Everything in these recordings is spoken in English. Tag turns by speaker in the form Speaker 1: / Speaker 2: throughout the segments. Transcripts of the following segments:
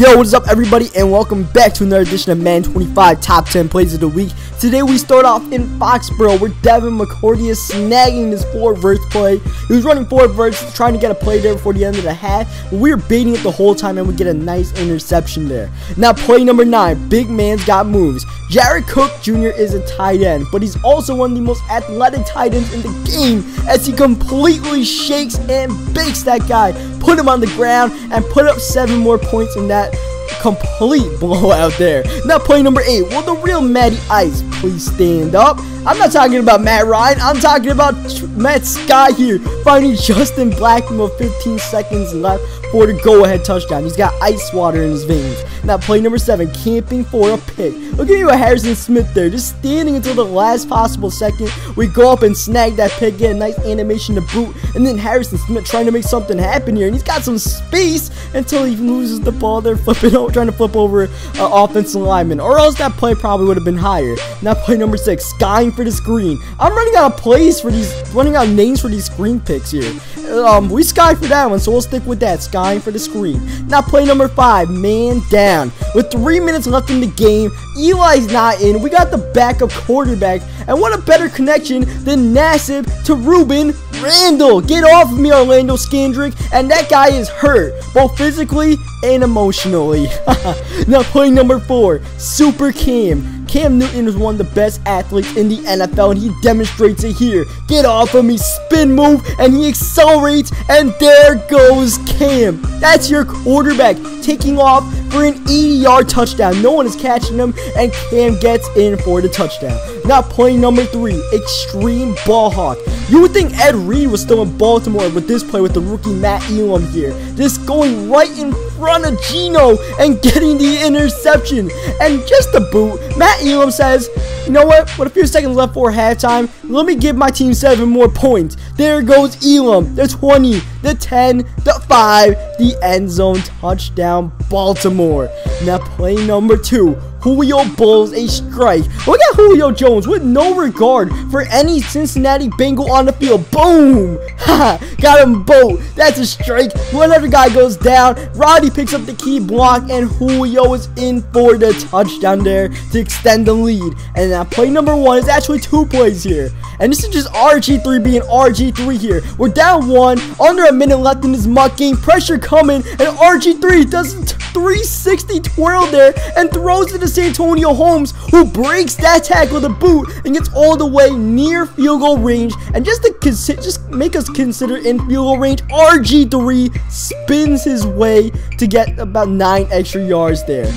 Speaker 1: Yo, what is up everybody and welcome back to another edition of Madden 25 Top 10 Plays of the Week. Today we start off in Foxborough where Devin McCourty is snagging his four verts play. He was running four verts trying to get a play there before the end of the half. We were baiting it the whole time and we get a nice interception there. Now play number 9, big man's got moves. Jared Cook Jr. is a tight end, but he's also one of the most athletic tight ends in the game as he completely shakes and bakes that guy, put him on the ground, and put up seven more points in that complete blowout there. Now play number 8. Will the real Matty Ice please stand up? I'm not talking about Matt Ryan. I'm talking about Matt Sky here. Finding Justin Blackmon with 15 seconds left for the go-ahead touchdown. He's got ice water in his veins. Now play number 7. Camping for a pick. Look at you Harrison Smith there. Just standing until the last possible second. We go up and snag that pick. Get a nice animation to boot. And then Harrison Smith trying to make something happen here. And he's got some space until he loses the ball there. Flipping over, trying to flip over an uh, offensive lineman. Or else that play probably would have been higher. Now play number 6. Skying for the screen. I'm running out of plays for these, running out of names for these screen picks here. Um, we sky for that one, so we'll stick with that. Skying for the screen. Now play number five, man down. With three minutes left in the game, Eli's not in. We got the backup quarterback, and what a better connection than Nassib to Rueben Randle. Get off of me, Orlando Scandrick, and that guy is hurt, both physically and emotionally. now play number four, Super Cam. Cam Newton is one of the best athletes in the NFL, and he demonstrates it here. Get off of me, spin move, and he accelerates, and there goes Cam. That's your quarterback taking off for an 80-yard touchdown. No one is catching him, and Cam gets in for the touchdown. Now play number three, extreme ball hawk. You would think Ed Reed was still in Baltimore with this play with the rookie Matt Elam here. Just going right in front of Geno and getting the interception. And just to boot, Matt Elam says, you know what? With a few seconds left for halftime, let me give my team seven more points. There goes Elam, the 20, the 10, the 5, the end zone touchdown, Baltimore. Now play number two. Julio Bulls a strike. Look at Julio Jones with no regard for any Cincinnati Bengal on the field. Boom! Ha! Got him both. That's a strike. Whenever guy goes down, Roddy picks up the key block, and Julio is in for the touchdown there to extend the lead. And now play number one is actually two plays here. And this is just RG3 being RG3 here. We're down one, under a minute left in this MUT game. Pressure coming, and RG3 does 360 twirl there and throws it to Santonio Holmes, who breaks that tackle with a boot and gets all the way near field goal range. And just to just make us consider in field goal range, RG3 spins his way to get about nine extra yards there.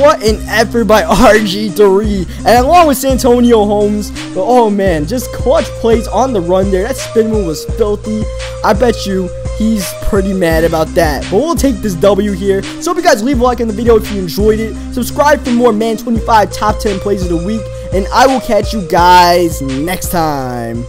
Speaker 1: What an effort by RG3. And along with Santonio Holmes, but oh man, just clutch plays on the run there. That spin move was filthy. I bet you he's pretty mad about that. But we'll take this W here. So hope you guys leave a like on the video if you enjoyed it. Subscribe for more Madden 25 top 10 plays of the week. And I will catch you guys next time.